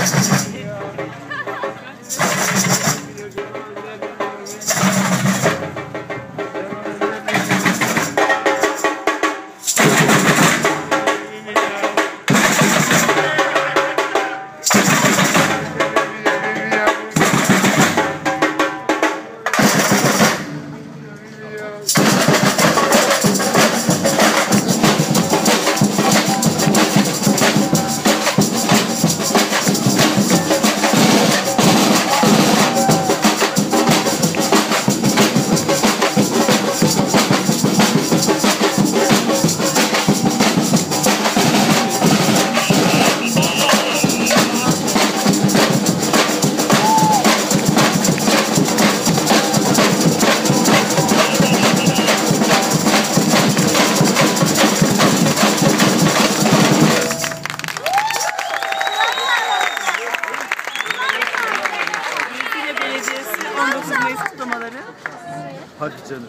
Gracias. Brezilya Belediyesi 19 Mayıs kutlamaları. Hadi canım.